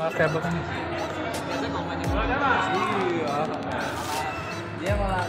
maaf ya bukan iya. Dia malah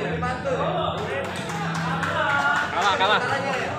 Lebih mantul. Kalah, kalah. Ya.